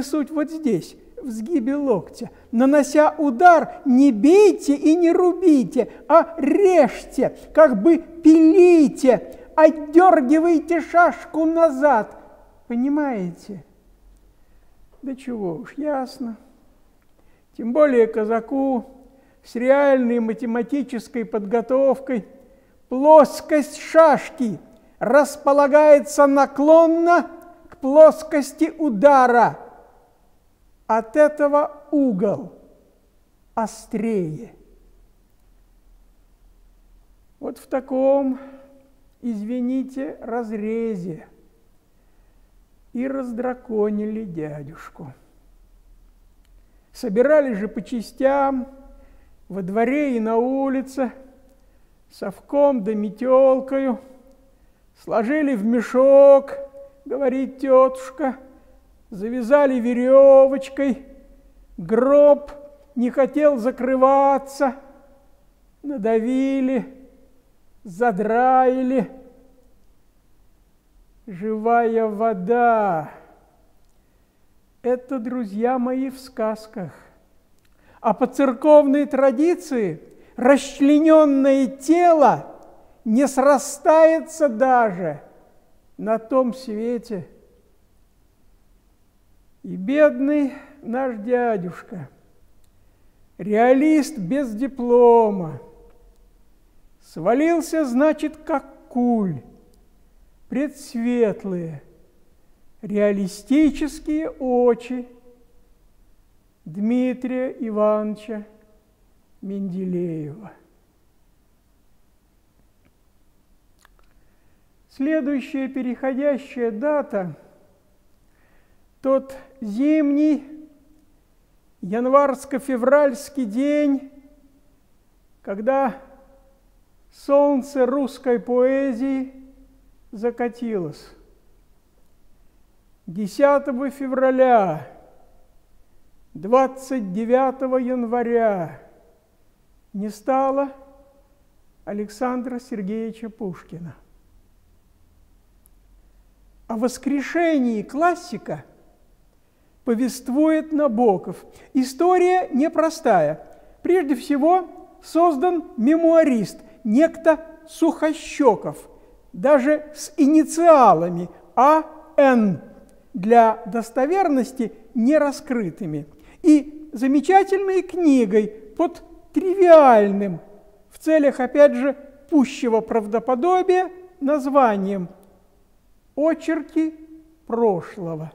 суть вот здесь, в сгибе локтя. Нанося удар, не бейте и не рубите, а режьте, как бы пилите, отдергивайте шашку назад. Понимаете? Да чего уж, ясно. Тем более казаку с реальной математической подготовкой плоскость шашки располагается наклонно к плоскости удара. От этого угол острее. Вот в таком, извините, разрезе и раздраконили дядюшку. Собирали же по частям, во дворе и на улице, совком да метелкою, сложили в мешок, говорит тетушка, завязали веревочкой, гроб не хотел закрываться, надавили, задраили. Живая вода – это, друзья мои, в сказках. А по церковной традиции расчлененное тело не срастается даже на том свете. И бедный наш дядюшка, реалист без диплома, свалился, значит, как куль, предсветлые, реалистические очи Дмитрия Ивановича Менделеева. Следующая переходящая дата – тот зимний январско-февральский день, когда солнце русской поэзии закатилось. 10 февраля, 29 января не стало Александра Сергеевича Пушкина. О воскрешении классика повествует Набоков. История непростая. Прежде всего, создан мемуарист, некто Сухощеков, даже с инициалами А.Н. для достоверности не раскрытыми, и замечательной книгой под тривиальным, в целях, опять же, пущего правдоподобия, названием «Очерки прошлого».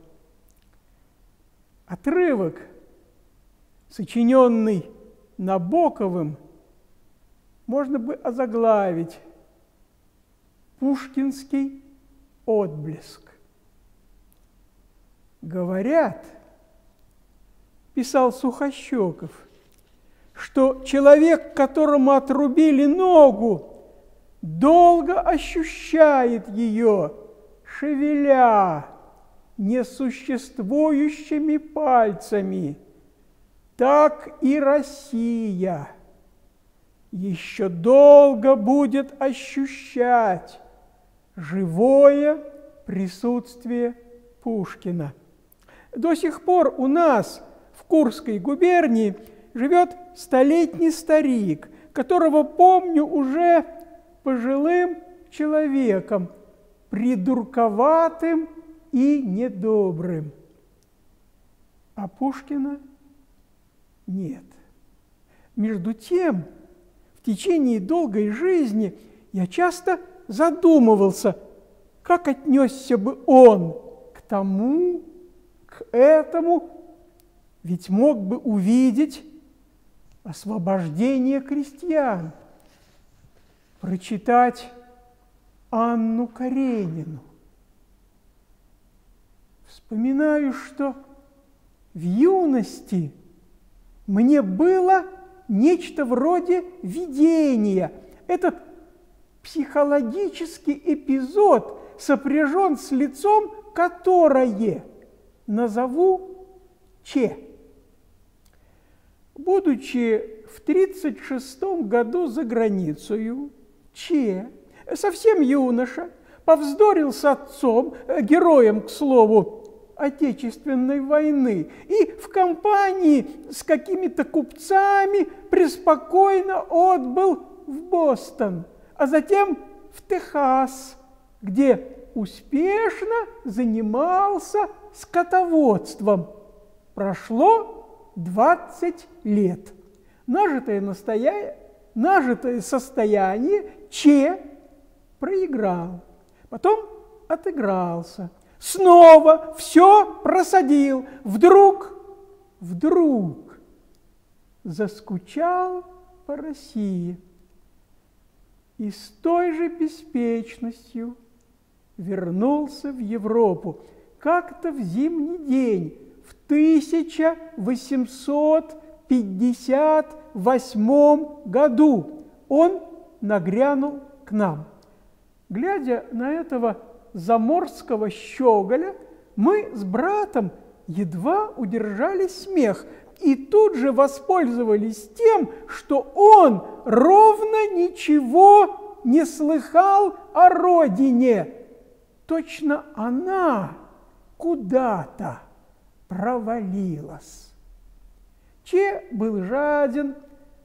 Отрывок, сочиненный Набоковым, можно бы озаглавить «Пушкинский отблеск». Говорят, писал Сухощеков, что человек, которому отрубили ногу, долго ощущает ее, шевеля несуществующими пальцами. Так и Россия еще долго будет ощущать живое присутствие Пушкина. До сих пор у нас в Курской губернии живет столетний старик, которого помню уже пожилым человеком, придурковатым и недобрым. А Пушкина нет. Между тем, в течение долгой жизни я часто задумывался, как отнесся бы он к тому, к этому, ведь мог бы увидеть освобождение крестьян, прочитать Анну Каренину. Вспоминаю, что в юности мне было нечто вроде видения. Этот психологический эпизод сопряжен с лицом, которое назову Че. Будучи в 1936 году за границей, Че, совсем юноша, повздорил с отцом, э, героем, к слову, Отечественной войны и в компании с какими-то купцами преспокойно отбыл в Бостон, а затем в Техас, где успешно занимался скотоводством. Прошло 20 лет. Нажитое, настоя... Нажитое состояние Че проиграл. Потом отыгрался. Снова все просадил. Вдруг, вдруг заскучал по России. И с той же беспечностью вернулся в Европу. Как-то в зимний день, в 1858 году, он нагрянул к нам. Глядя на этого заморского щеголя, мы с братом едва удержали смех и тут же воспользовались тем, что он ровно ничего не слыхал о родине. Точно она куда-то провалилась. Че был жаден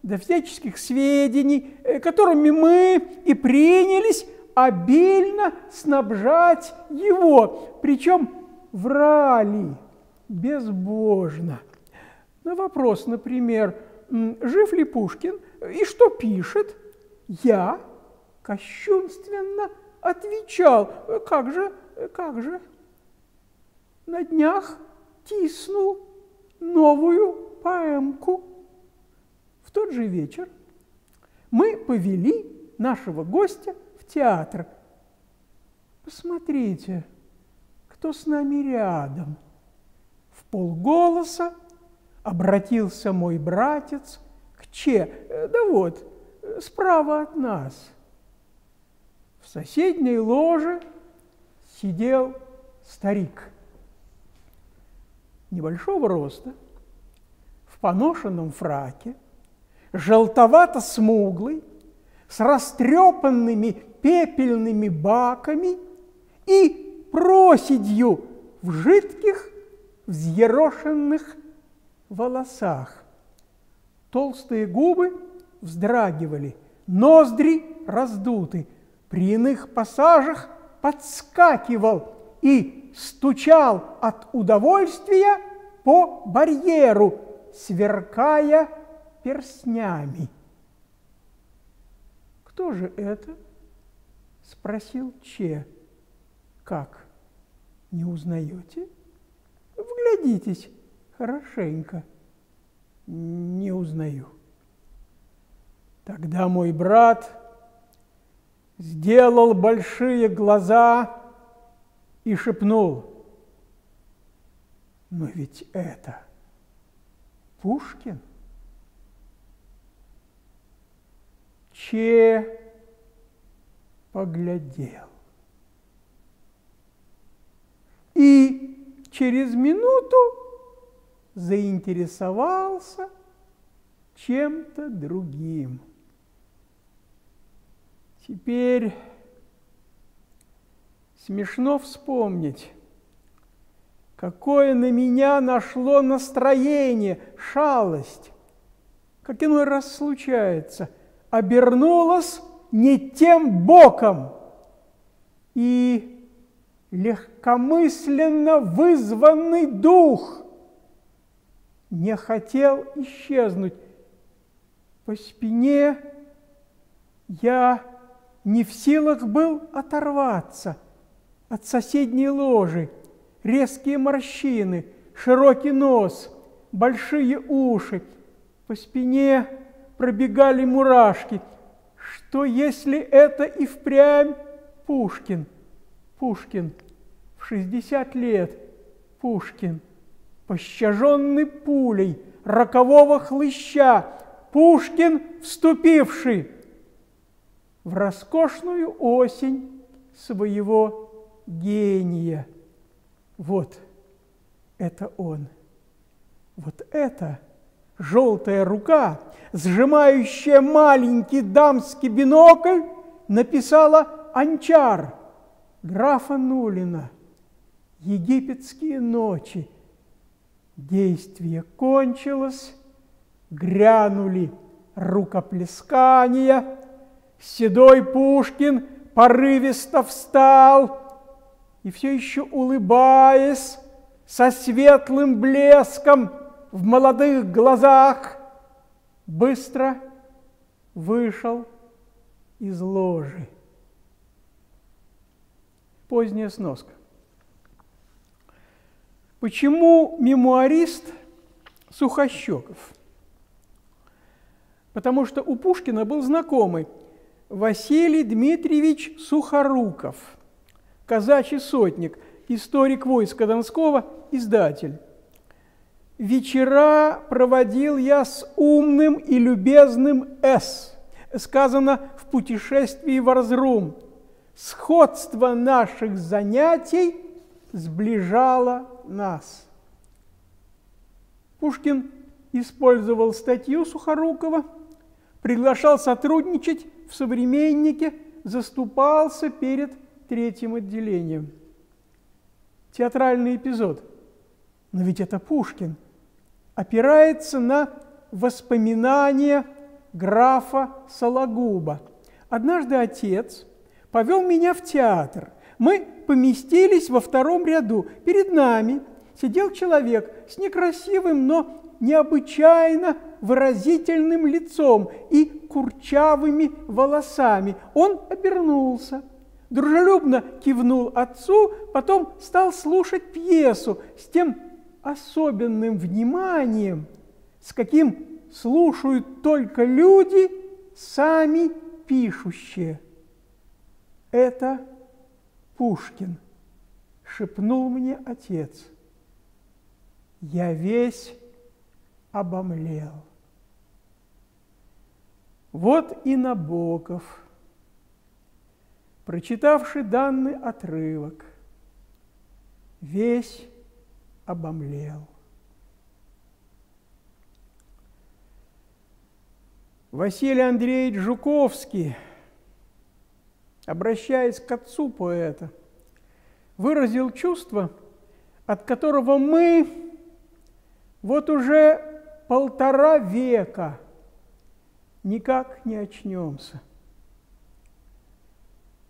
до всяческих сведений, э, которыми мы и принялись обильно снабжать его, причем врали безбожно. На вопрос, например, жив ли Пушкин и что пишет, я кощунственно отвечал, как же, как же, на днях тиснул новую поэмку. В тот же вечер мы повели нашего гостя театр. Посмотрите, кто с нами рядом. В полголоса обратился мой братец к Че, э, да вот, справа от нас. В соседней ложе сидел старик небольшого роста, в поношенном фраке, желтовато-смуглый, с растрепанными пепельными баками и проседью в жидких взъерошенных волосах. Толстые губы вздрагивали, ноздри раздуты, при иных пассажах подскакивал и стучал от удовольствия по барьеру, сверкая перстнями. Кто же это? Спросил Че. Как? Не узнаете? Вглядитесь хорошенько. Не узнаю. Тогда мой брат сделал большие глаза и шепнул, но ведь это Пушкин. Че поглядел. И через минуту заинтересовался чем-то другим. Теперь смешно вспомнить, какое на меня нашло настроение, шалость, как иной раз случается, обернулась не тем боком и легкомысленно вызванный дух не хотел исчезнуть. По спине я не в силах был оторваться от соседней ложи. Резкие морщины, широкий нос, большие уши. По спине пробегали мурашки – что если это и впрямь Пушкин? Пушкин в 60 лет, Пушкин, пощаженный пулей рокового хлыща, Пушкин, вступивший в роскошную осень своего гения. Вот это он. Вот это – желтая рука, сжимающая маленький дамский бинокль, написала «Анчар» графа Нулина. египетские ночи. Действие кончилось, грянули рукоплескания, седой Пушкин порывисто встал и все еще улыбаясь, со светлым блеском в молодых глазах, быстро вышел из ложи. Поздняя сноска. Почему мемуарист Сухощеков? Потому что у Пушкина был знакомый Василий Дмитриевич Сухоруков, казачий сотник, историк войска Донского, издатель. «Вечера проводил я с умным и любезным С», сказано в «Путешествии в Разрум». Сходство наших занятий сближало нас. Пушкин использовал статью Сухорукова, приглашал сотрудничать в «Современнике», заступался перед третьим отделением. Театральный эпизод. Но ведь это Пушкин. Опирается на воспоминания графа Сологуба. Однажды отец повел меня в театр. Мы поместились во втором ряду. Перед нами сидел человек с некрасивым, но необычайно выразительным лицом и курчавыми волосами. Он обернулся, дружелюбно кивнул отцу, потом стал слушать пьесу с тем особенным вниманием, с каким слушают только люди, сами пишущие. Это Пушкин, шепнул мне отец. Я весь обомлел. Вот и Набоков, прочитавший данный отрывок, весь обомлел. Василий Андреевич Жуковский, обращаясь к отцу поэта, выразил чувство, от которого мы вот уже полтора века никак не очнемся.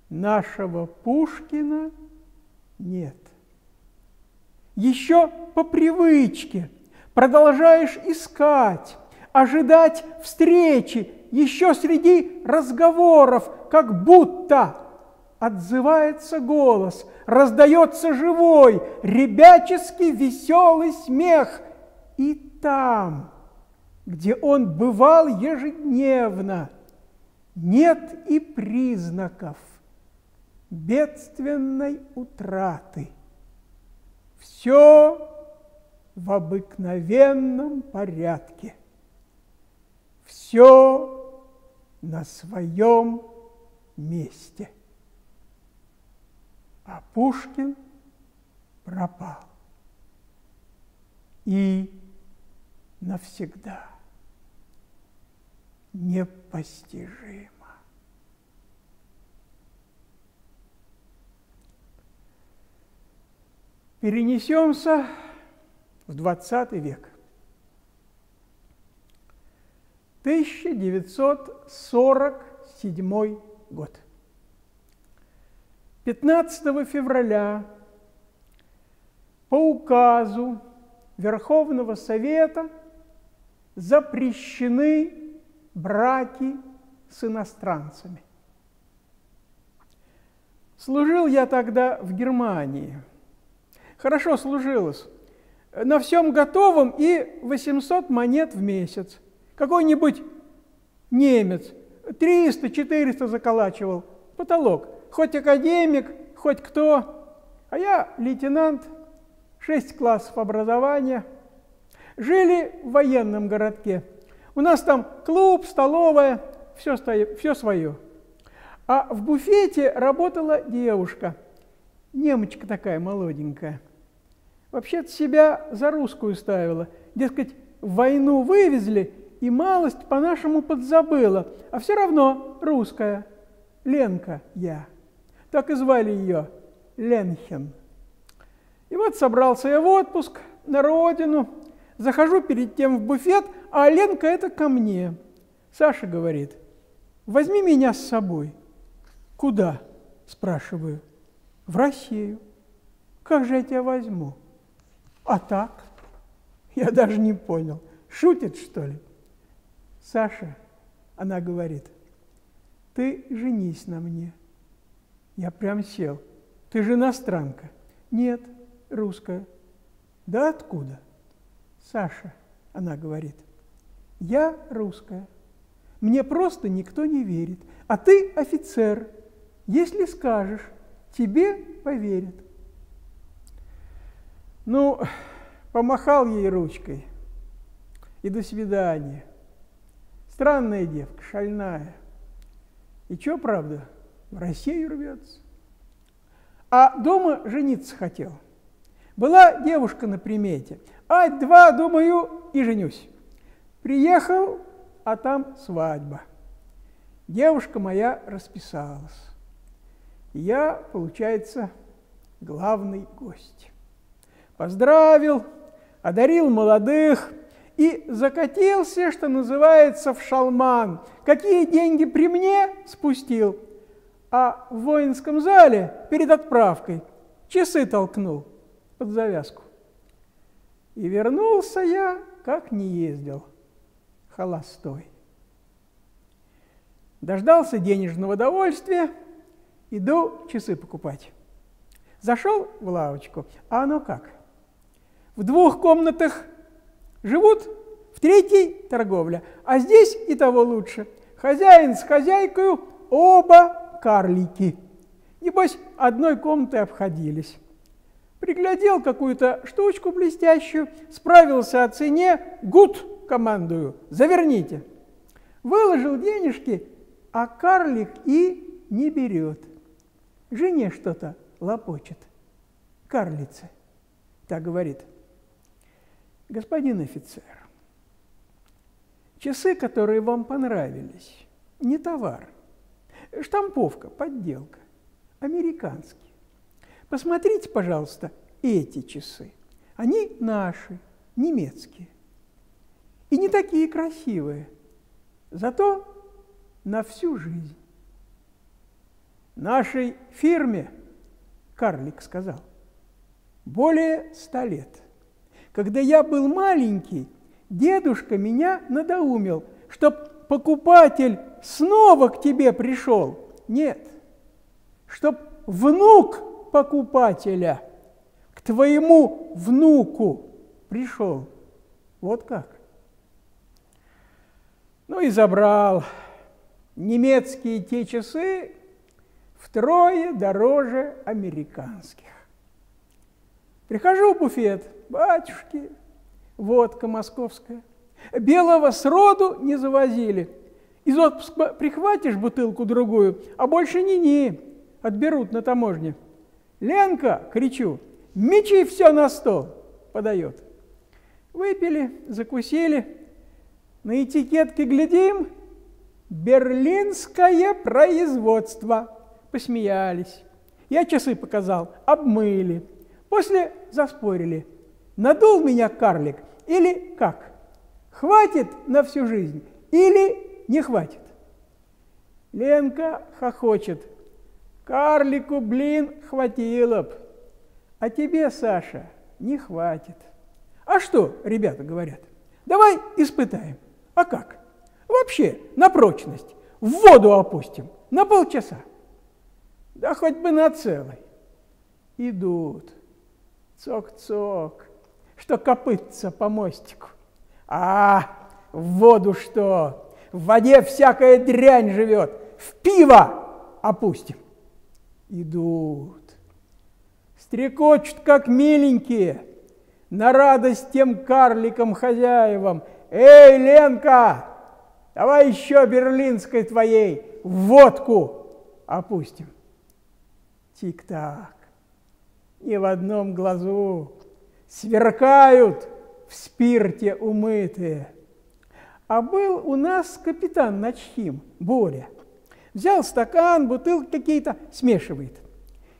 Нашего Пушкина нет. Еще по привычке продолжаешь искать, ожидать встречи, еще среди разговоров, как будто отзывается голос, раздается живой, ребяческий веселый смех. И там, где он бывал ежедневно, нет и признаков бедственной утраты. Все в обыкновенном порядке все на своем месте. А Пушкин пропал. И навсегда непостижимо. Перенесемся в 20 век. 1947 год. 15 февраля по указу Верховного Совета запрещены браки с иностранцами. Служил я тогда в Германии. Хорошо служилось. На всем готовом и 800 монет в месяц – какой-нибудь немец 300-400 заколачивал потолок. Хоть академик, хоть кто. А я лейтенант, 6 классов образования. Жили в военном городке. У нас там клуб, столовая, все, стоит, все свое. А в буфете работала девушка, немочка такая молоденькая. Вообще-то себя за русскую ставила. Дескать, войну вывезли, и малость по-нашему подзабыла, а все равно русская. Ленка я. Так и звали ее Ленхен. И вот собрался я в отпуск на родину, захожу перед тем в буфет, а Ленка это ко мне. Саша говорит, возьми меня с собой. Куда? Спрашиваю. В Россию. Как же я тебя возьму? А так? Я даже не понял. Шутит, что ли? Саша, она говорит, ты женись на мне. Я прям сел. Ты же иностранка. Нет, русская. Да откуда? Саша, она говорит, я русская. Мне просто никто не верит. А ты офицер. Если скажешь, тебе поверят. Ну, помахал ей ручкой. И до свидания. Странная девка, шальная. И что, правда, в Россию рвется. А дома жениться хотел. Была девушка на примете. А два, думаю, и женюсь. Приехал, а там свадьба. Девушка моя расписалась. Я, получается, главный гость. Поздравил, одарил молодых и закатился, что называется, в шалман. Какие деньги при мне спустил, а в воинском зале перед отправкой часы толкнул под завязку. И вернулся я, как не ездил, холостой. Дождался денежного довольствия, иду часы покупать. Зашел в лавочку, а оно как? В двух комнатах живут, в третьей торговля, а здесь и того лучше. Хозяин с хозяйкой оба карлики. Небось, одной комнатой обходились. Приглядел какую-то штучку блестящую, справился о цене, гуд командую, заверните. Выложил денежки, а карлик и не берет. Жене что-то лопочет. Карлица. Так говорит. Господин офицер, часы, которые вам понравились, не товар. Штамповка, подделка. Американские. Посмотрите, пожалуйста, эти часы. Они наши, немецкие. И не такие красивые. Зато на всю жизнь. Нашей фирме, карлик сказал, более ста лет. Когда я был маленький, дедушка меня надоумил, чтоб покупатель снова к тебе пришел. Нет, чтоб внук покупателя к твоему внуку пришел. Вот как. Ну и забрал немецкие те часы втрое дороже американских. Прихожу в буфет, батюшки, водка московская. Белого сроду не завозили. Из отпуска прихватишь бутылку другую, а больше ни-ни, отберут на таможне. Ленка, кричу, мечи все на стол, подает. Выпили, закусили, на этикетке глядим, берлинское производство. Посмеялись. Я часы показал, обмыли. После заспорили. Надул меня карлик или как? Хватит на всю жизнь или не хватит? Ленка хохочет. Карлику, блин, хватило б. А тебе, Саша, не хватит. А что, ребята говорят? Давай испытаем. А как? Вообще, на прочность. В воду опустим на полчаса. Да хоть бы на целый. Идут. Цок-цок. Что копытца по мостику. А, в воду что? В воде всякая дрянь живет. В пиво опустим. Идут. Стрекочут, как миленькие, на радость тем карликам-хозяевам. Эй, Ленка, давай еще берлинской твоей водку опустим. Тик-так, ни в одном глазу сверкают в спирте умытые. А был у нас капитан Начхим, Боря. Взял стакан, бутылки какие-то, смешивает.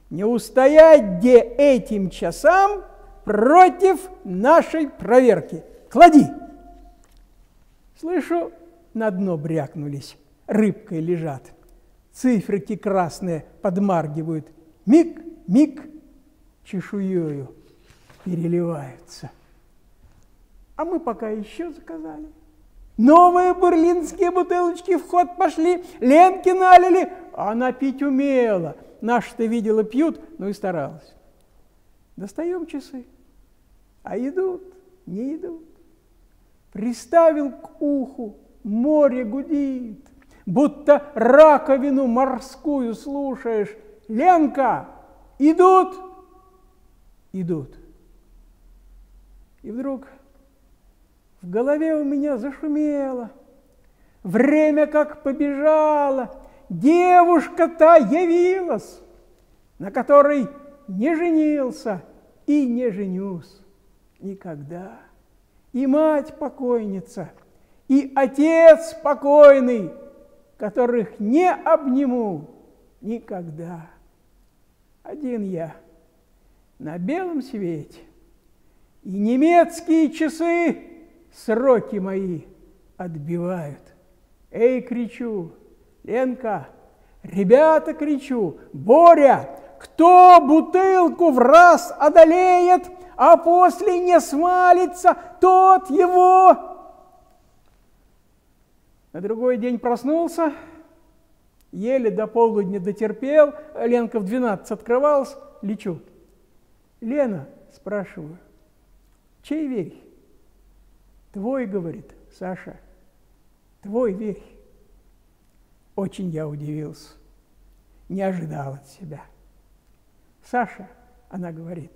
не устоять где этим часам против нашей проверки. Клади! Слышу, на дно брякнулись, рыбкой лежат. Циферки красные подмаргивают. Миг, миг, чешуею переливаются. А мы пока еще заказали. Новые берлинские бутылочки в ход пошли, Ленки налили, она пить умела. Наши-то видела пьют, ну и старалась. Достаем часы, а идут, не идут. Приставил к уху, море гудит, будто раковину морскую слушаешь. Ленка, идут, идут. И вдруг в голове у меня зашумело. Время как побежало, девушка та явилась, на которой не женился и не женюсь никогда. И мать покойница, и отец покойный, которых не обниму никогда. Один я на белом свете, и немецкие часы сроки мои отбивают. Эй, кричу, Ленка, ребята, кричу, Боря, кто бутылку в раз одолеет, а после не смалится, тот его... На другой день проснулся, еле до полудня дотерпел, Ленка в 12 открывалась, лечу. Лена, спрашиваю, чей верь? Твой, говорит Саша, твой верь. Очень я удивился, не ожидал от себя. Саша, она говорит,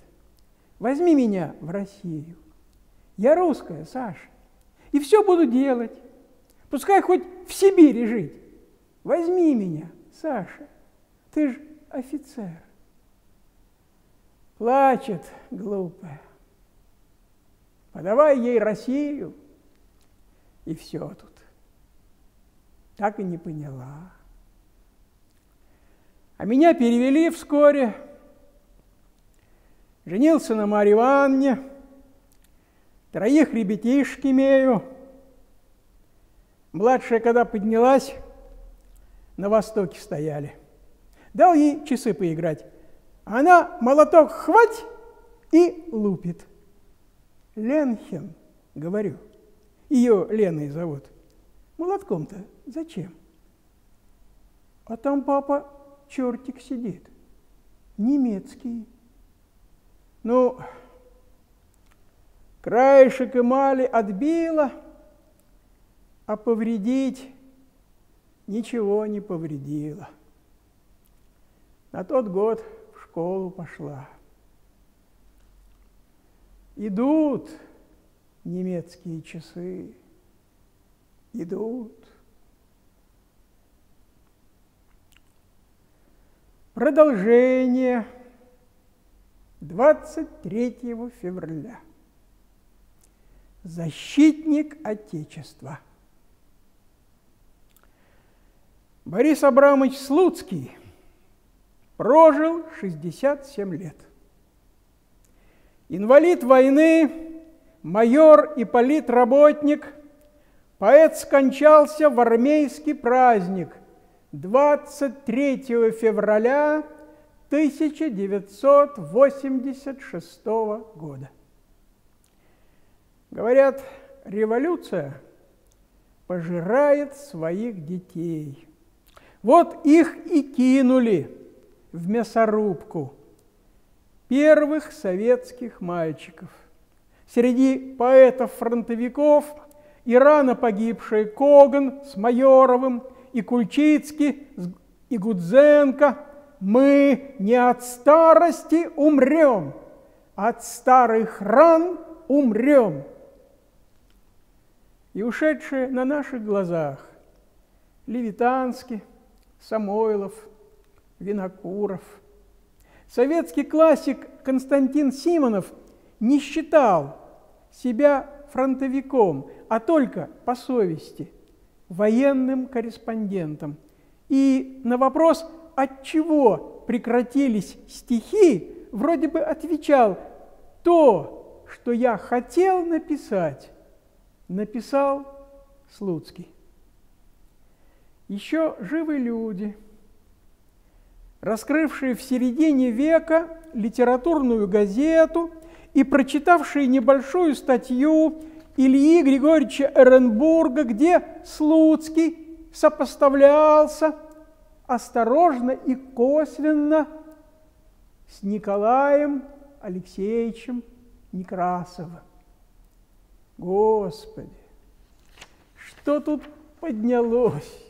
возьми меня в Россию. Я русская, Саша, и все буду делать. Пускай хоть в Сибири жить. Возьми меня, Саша, ты же офицер. Плачет глупая. Подавай ей Россию, и все тут. Так и не поняла. А меня перевели вскоре. Женился на Марье Ивановне, троих ребятишек имею. Младшая, когда поднялась, на востоке стояли. Дал ей часы поиграть. Она молоток хвать и лупит – Ленхен, говорю, ее Леной зовут. Молотком-то зачем? А там папа чертик сидит, немецкий. Ну, краешек эмали отбила, а повредить ничего не повредила. На тот год в школу пошла. Идут немецкие часы, идут. Продолжение 23 февраля. Защитник Отечества. Борис Абрамович Слуцкий прожил 67 лет. Инвалид войны, майор и политработник, поэт скончался в армейский праздник 23 февраля 1986 года. Говорят, революция пожирает своих детей. Вот их и кинули в мясорубку – первых советских мальчиков. Среди поэтов-фронтовиков и рано погибшие Коган с Майоровым, и Кульчицкий, и Гудзенко, мы не от старости умрем, от старых ран умрем. И ушедшие на наших глазах Левитанский, Самойлов, Винокуров – Советский классик Константин Симонов не считал себя фронтовиком, а только по совести военным корреспондентом. И на вопрос, от чего прекратились стихи, вроде бы отвечал, то, что я хотел написать, написал Слуцкий. Еще живы люди, раскрывшие в середине века литературную газету и прочитавшие небольшую статью Ильи Григорьевича Эренбурга, где Слуцкий сопоставлялся осторожно и косвенно с Николаем Алексеевичем Некрасовым. Господи, что тут поднялось?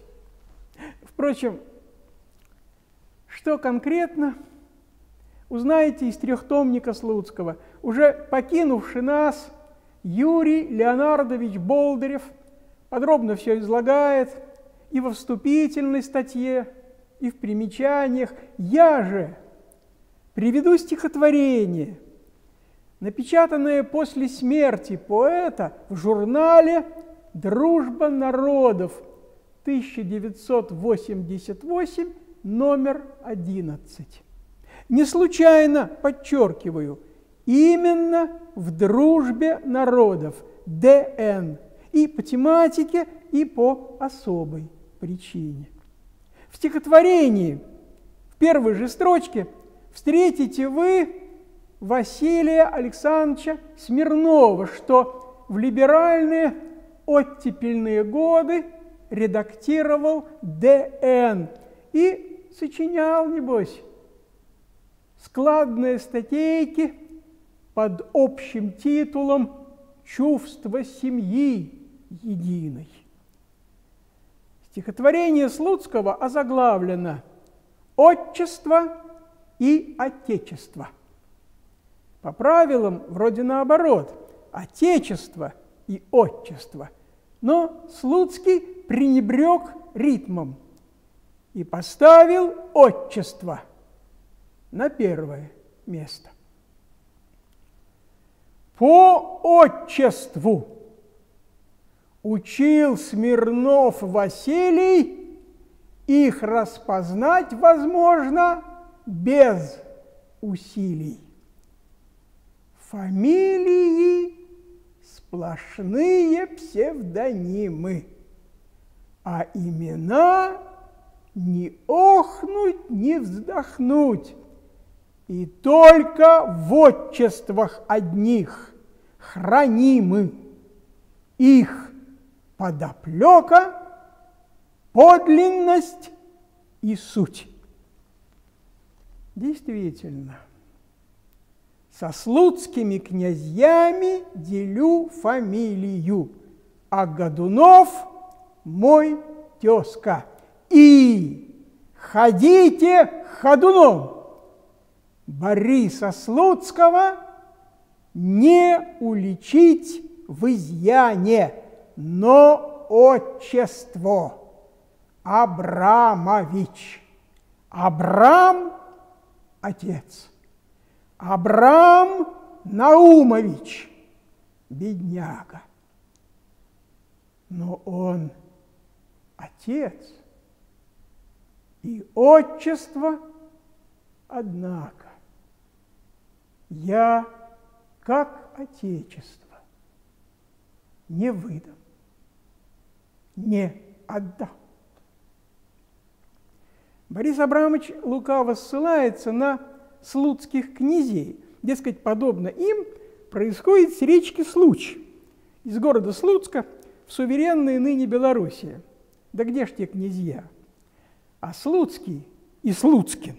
Впрочем, что конкретно, узнаете из трехтомника Слуцкого. Уже покинувший нас Юрий Леонардович Болдырев подробно все излагает и во вступительной статье, и в примечаниях. Я же приведу стихотворение, напечатанное после смерти поэта в журнале «Дружба народов» 1988, номер 11. Не случайно, подчеркиваю, именно в дружбе народов, ДН, и по тематике, и по особой причине. В стихотворении, в первой же строчке, встретите вы Василия Александровича Смирнова, что в либеральные оттепельные годы редактировал ДН и сочинял, небось, складные статейки под общим титулом «Чувство семьи единой». Стихотворение Слуцкого озаглавлено «Отчество и Отечество». По правилам вроде наоборот – Отечество и Отчество. Но Слуцкий пренебрег ритмом и поставил Отчество на первое место. По Отчеству учил Смирнов Василий, их распознать возможно без усилий. Фамилии сплошные псевдонимы, а имена не охнуть, не вздохнуть, и только в отчествах одних хранимы их подоплека, подлинность и суть. Действительно, со слуцкими князьями делю фамилию, а Годунов мой тезка. И ходите ходуном. Бориса Слуцкого не уличить в изъяне – но отчество Абрамович. Абрам – отец. Абрам Наумович – бедняга. Но он отец. И отчество, однако, я как отечество не выдам не отдам. Борис Абрамович лукаво ссылается на слуцких князей. Дескать, подобно им происходит с речки Случ, из города Слуцка в суверенной ныне Белоруссии. Да где ж те князья? А Слуцкий и Слуцкин,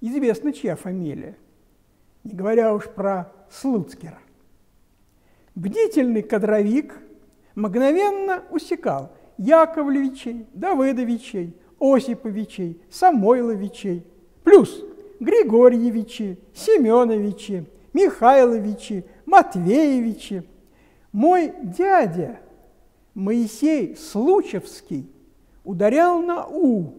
известно чья фамилия, не говоря уж про Слуцкера. Бдительный кадровик мгновенно усекал – Яковлевичей, Давыдовичей, Осиповичей, Самойловичей, плюс Григорьевичи, Семеновичи, Михайловичи, Матвеевичи. Мой дядя Моисей Случевский ударял на «у»,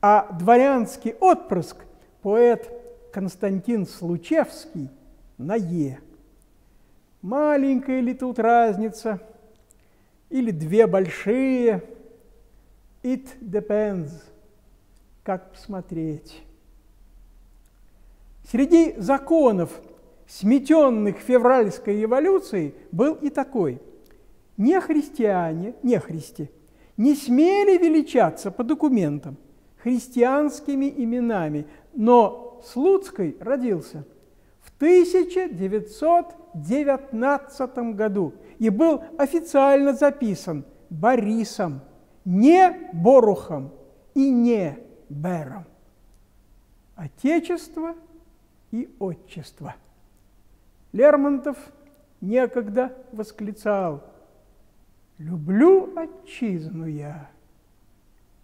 а дворянский отпрыск, поэт Константин Случевский, на «е». Маленькая ли тут разница – или две большие. It depends. как посмотреть. Среди законов, сметенных февральской революцией, был и такой. Не христиане, не христи, не смели величаться по документам христианскими именами, но Слуцкий родился в 1919 году и был официально записан Борисом, не Борухом и не Бером. Отечество и отчество. Лермонтов некогда восклицал «Люблю отчизну я,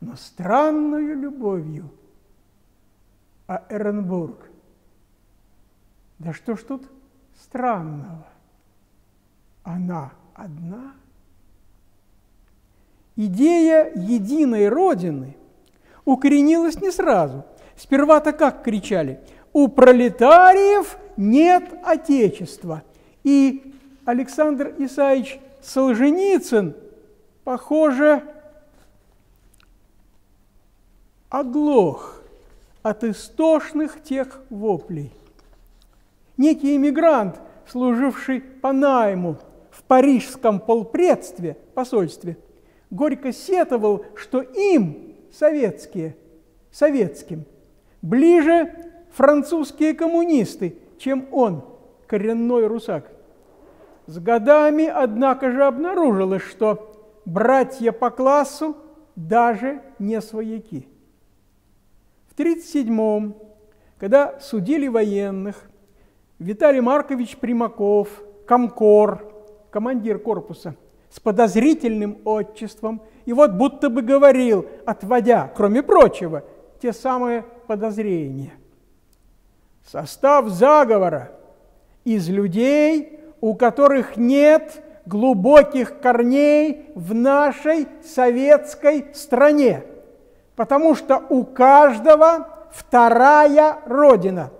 но странную любовью, а Эренбург. Да что ж тут странного? Она одна. Идея единой Родины укоренилась не сразу. Сперва-то как кричали? У пролетариев нет Отечества. И Александр Исаевич Солженицын, похоже, оглох от истошных тех воплей. Некий иммигрант, служивший по найму в парижском полпредстве, посольстве, горько сетовал, что им, советские, советским, ближе французские коммунисты, чем он, коренной русак. С годами, однако же, обнаружилось, что братья по классу даже не свояки. В 1937-м, когда судили военных, Виталий Маркович Примаков, комкор, командир корпуса, с подозрительным отчеством, и вот будто бы говорил, отводя, кроме прочего, те самые подозрения. Состав заговора из людей, у которых нет глубоких корней в нашей советской стране – Потому что у каждого вторая родина,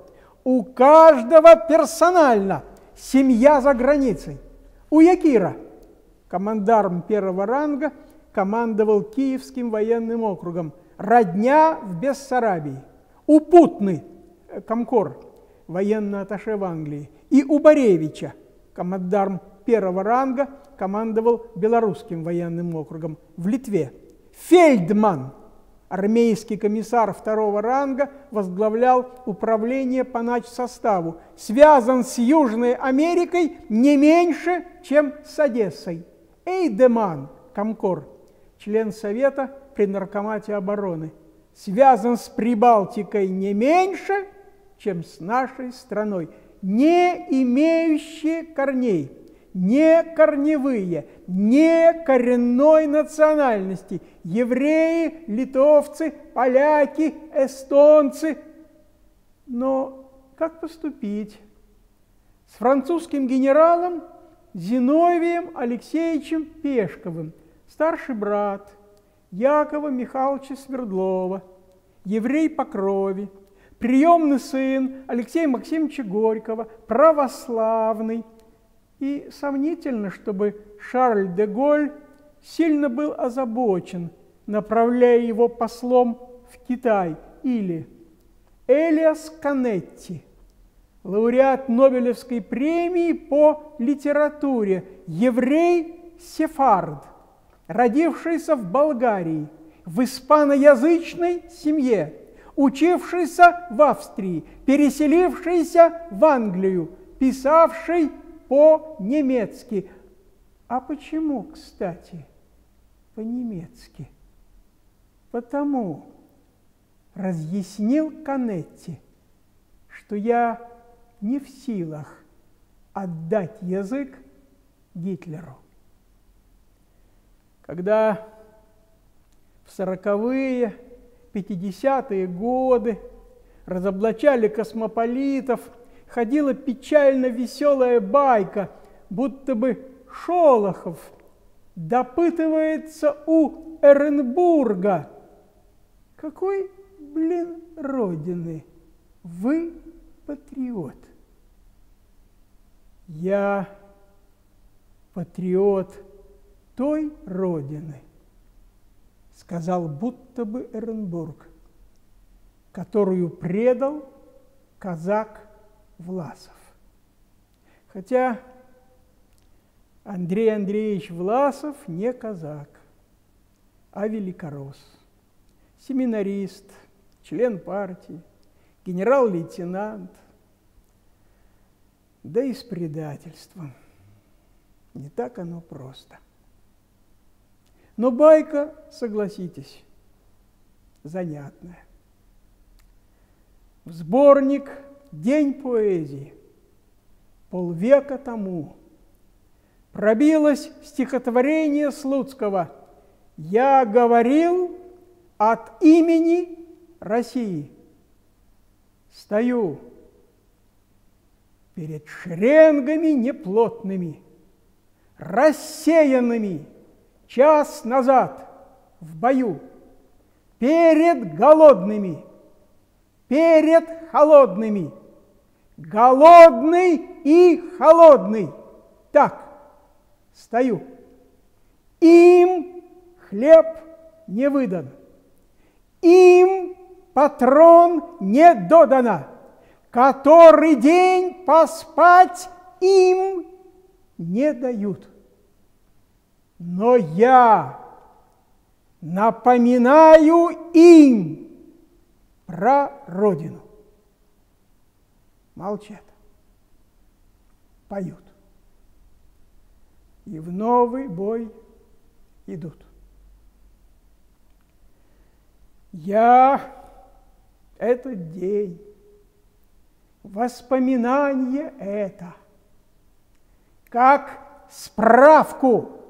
у каждого персонально семья за границей. У Якира, командарм первого ранга, командовал Киевским военным округом, родня в Бессарабии. У Путны, э, комкор, военный атташе в Англии, и у Боревича, командарм первого ранга, командовал Белорусским военным округом в Литве. Фельдман – армейский комиссар второго ранга возглавлял управление по начсоставу, связан с Южной Америкой не меньше, чем с Одессой. Эйдеман, Комкор, член Совета при Наркомате обороны, связан с Прибалтикой не меньше, чем с нашей страной, не имеющие корней – не корневые, не коренной национальности, евреи, литовцы, поляки, эстонцы. Но как поступить? С французским генералом Зиновием Алексеевичем Пешковым, старший брат Якова Михайловича Свердлова, еврей по крови, приемный сын Алексея Максимовича Горького, православный – и сомнительно, чтобы Шарль де Голь сильно был озабочен, направляя его послом в Китай, или Элиас Канетти, лауреат Нобелевской премии по литературе, еврей-сефард, родившийся в Болгарии, в испаноязычной семье, учившийся в Австрии, переселившийся в Англию, писавший по-немецки. А почему, кстати, по-немецки? Потому, разъяснил Канетти, что я не в силах отдать язык Гитлеру. Когда в сороковые, пятидесятые годы разоблачали космополитов – ходила печально веселая байка, будто бы Шолохов допытывается у Эренбурга. Какой, блин, родины? Вы патриот. Я патриот той родины, сказал будто бы Эренбург. которую предал казак Власов. Хотя Андрей Андреевич Власов не казак, а великорос, семинарист, член партии, генерал-лейтенант, да и с предательством. Не так оно просто. Но байка, согласитесь, занятная. В сборник «День поэзии» полвека тому пробилось стихотворение Слуцкого «Я говорил от имени России». Стою перед шеренгами неплотными, рассеянными час назад в бою, перед голодными, перед холодными, голодный и холодный. Так, стою. Им хлеб не выдан, им патрон не додано, который день поспать им не дают. Но я напоминаю им про Родину. Молчат, поют. И в новый бой идут. Я этот день, воспоминание это, как справку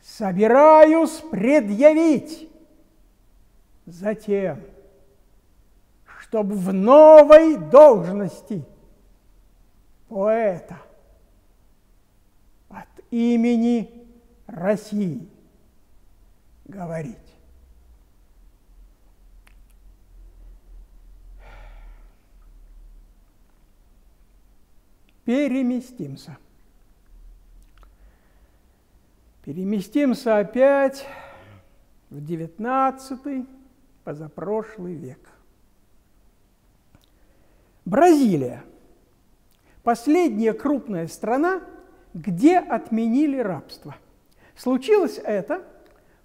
собираюсь предъявить затем, чтобы в новой должности поэта имени России говорить. Переместимся. Переместимся опять в девятнадцатый позапрошлый век. Бразилия – последняя крупная страна, где отменили рабство. Случилось это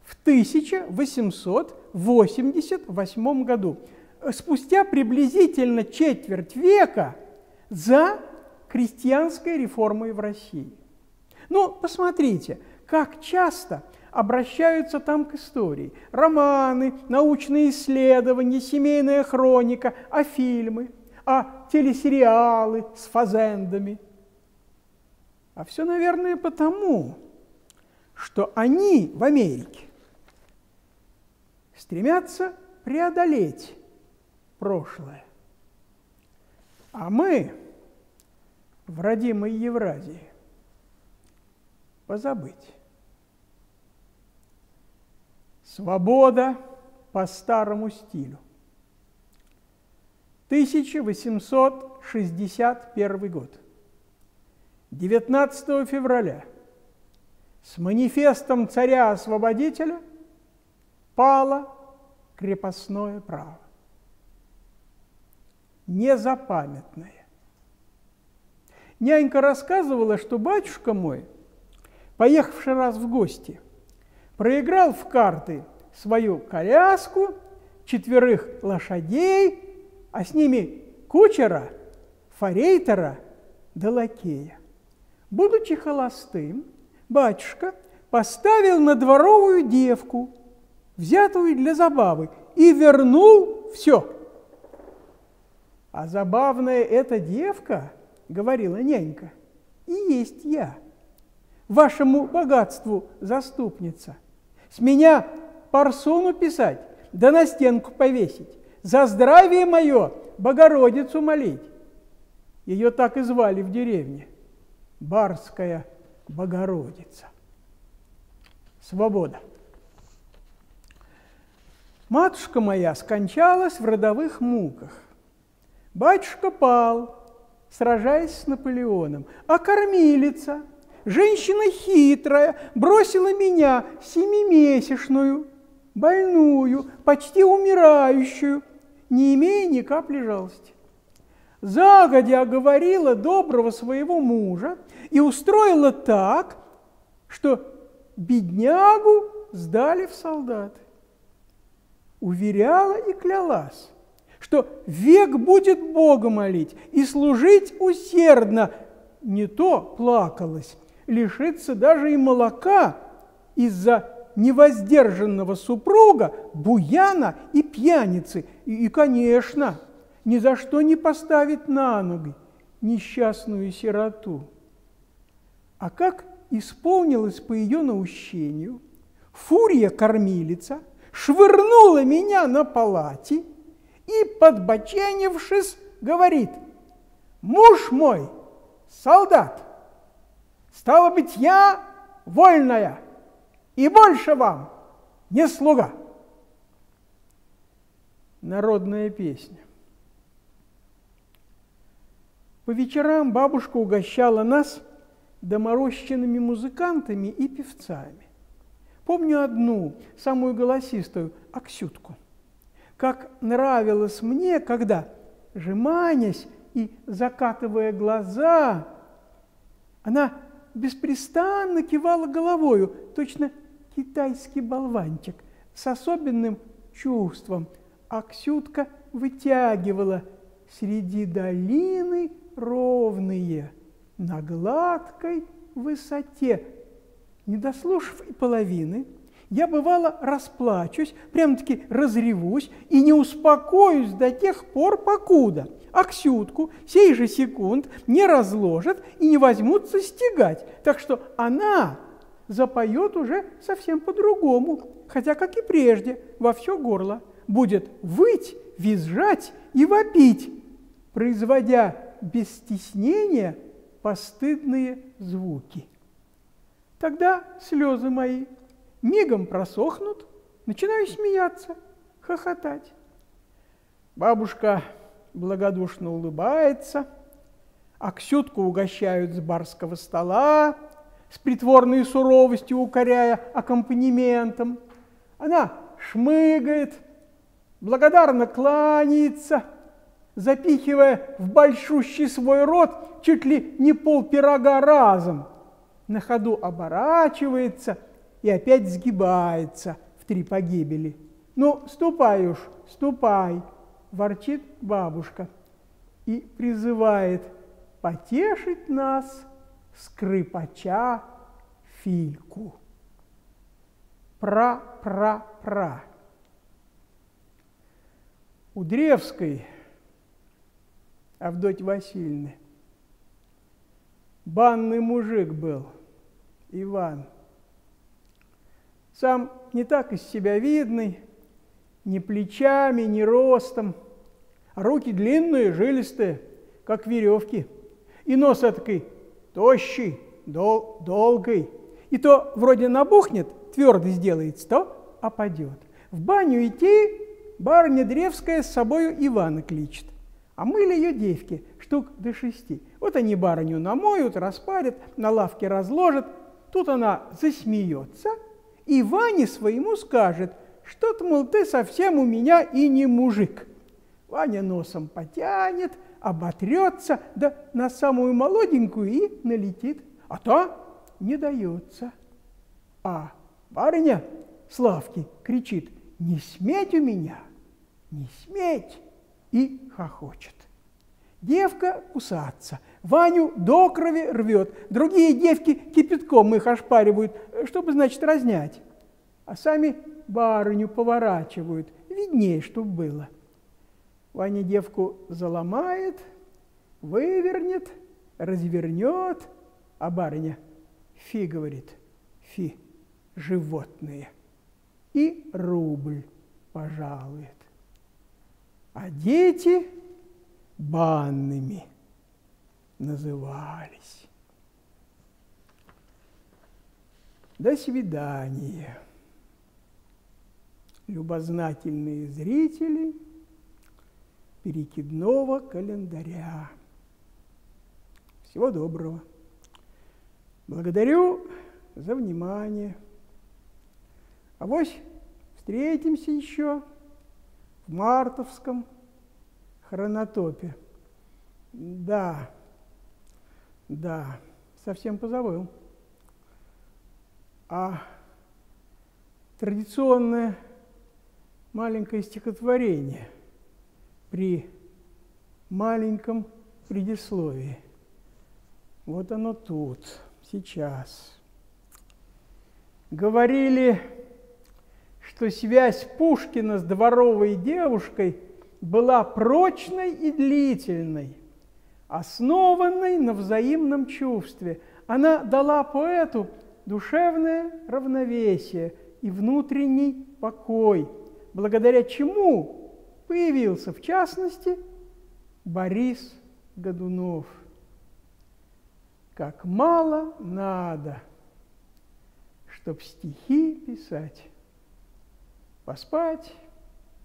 в 1888 году, спустя приблизительно четверть века за крестьянской реформой в России. Ну, посмотрите, как часто обращаются там к истории. Романы, научные исследования, семейная хроника, а фильмы, а телесериалы с фазендами. А все, наверное, потому, что они в Америке стремятся преодолеть прошлое. А мы в родимой Евразии позабыть. Свобода по старому стилю. 1861 год. 19 февраля с манифестом царя-освободителя пало крепостное право. Незапамятное. Нянька рассказывала, что батюшка мой, поехавший раз в гости – проиграл в карты свою коляску, четверых лошадей, а с ними кучера, форейтера да лакея. Будучи холостым, батюшка поставил на дворовую девку, взятую для забавы, и вернул все. А забавная эта девка, говорила нянька, и есть я, вашему богатству заступница – с меня парсуну писать, да на стенку повесить. За здравие мое Богородицу молить. Ее так и звали в деревне. Барская Богородица. Свобода. Матушка моя скончалась в родовых муках. Батюшка пал, сражаясь с Наполеоном, а кормилица – Женщина хитрая бросила меня, семимесячную, больную, почти умирающую, не имея ни капли жалости. Загодя оговорила доброго своего мужа и устроила так, что беднягу сдали в солдаты. Уверяла и клялась, что век будет Бога молить и служить усердно. Не то плакалась, лишиться даже и молока из-за невоздержанного супруга, буяна и пьяницы. И, и, конечно, ни за что не поставит на ноги несчастную сироту. А как исполнилось по ее наущению, фурия-кормилица швырнула меня на палате и, подбоченившись, говорит, «Муж мой, солдат, стало быть, я вольная, и больше вам не слуга». Народная песня. По вечерам бабушка угощала нас доморощенными музыкантами и певцами. Помню одну, самую голосистую, Аксютку. Как нравилось мне, когда, жеманясь и закатывая глаза, она беспрестанно кивала головою, точно китайский болванчик, с особенным чувством. Аксютка вытягивала среди долины ровные, на гладкой высоте. Не дослушав и половины, я бывало расплачусь, прям-таки разревусь и не успокоюсь до тех пор, покуда Аксютку сей же секунд не разложат и не возьмутся стегать. Так что она запоет уже совсем по-другому, хотя, как и прежде, во все горло будет выть, визжать и вопить, производя без стеснения постыдные звуки. Тогда слезы мои мигом просохнут, начинаю смеяться, хохотать. Бабушка благодушно улыбается, Аксютку угощают с барского стола, с притворной суровостью укоряя аккомпанементом. Она шмыгает, благодарно кланяется – запихивая в большущий свой рот чуть ли не пол пирога разом. На ходу оборачивается и опять сгибается в три погибели. «Ну, ступай уж, ступай!» – ворчит бабушка и призывает потешить нас скрипача Фильку. Пра-пра-пра. У Древской – Авдотьи Васильевны. Банный мужик был, Иван. Сам не так из себя видный, ни плечами, ни ростом, а руки длинные, жилистые, как веревки. И нос такой тощий, дол долгий. И то вроде набухнет, твердый сделается, то опадет. В баню идти барыня Древская с собою Ивана кличет. А мыли ее девки, штук до шести. Вот они барыню намоют, распарят, на лавке разложат. Тут она засмеется и Ване своему скажет, что-то, мол, ты совсем у меня и не мужик. Ваня носом потянет, оботрется, да на самую молоденькую и налетит. А то не дается. А барыня Славки кричит, не сметь у меня, не сметь и хохочет. Девка кусаться, Ваню до крови рвет, другие девки кипятком их ошпаривают, чтобы, значит, разнять. А сами барыню поворачивают, виднее, что было. Ваня девку заломает, вывернет, развернет, а барыня фи говорит, фи, животные, и рубль пожалует а дети банными назывались. До свидания, любознательные зрители перекидного календаря. Всего доброго. Благодарю за внимание. А вось встретимся еще Мартовском хронотопе. Да, да, совсем позабыл. А традиционное маленькое стихотворение при маленьком предисловии. Вот оно тут, сейчас. Говорили, что связь Пушкина с дворовой девушкой была прочной и длительной, основанной на взаимном чувстве. Она дала поэту душевное равновесие и внутренний покой, благодаря чему появился, в частности, Борис Годунов. Как мало надо, чтоб стихи писать, поспать,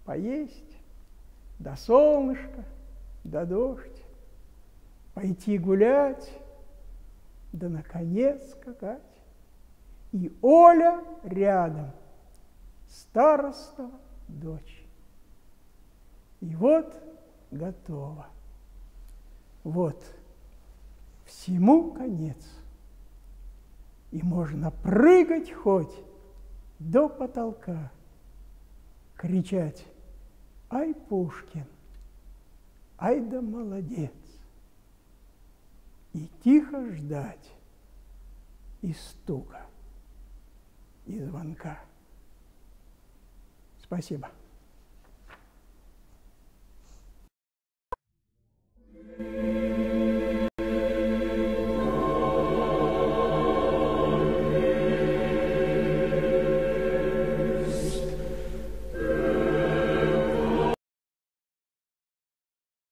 поесть, до солнышка, до дождь, пойти гулять, да, наконец, скакать. И Оля рядом, староста дочь. И вот готово. Вот всему конец. И можно прыгать хоть до потолка, кричать «Ай, Пушкин! Ай да молодец!» И тихо ждать и стука, и звонка. Спасибо. thank you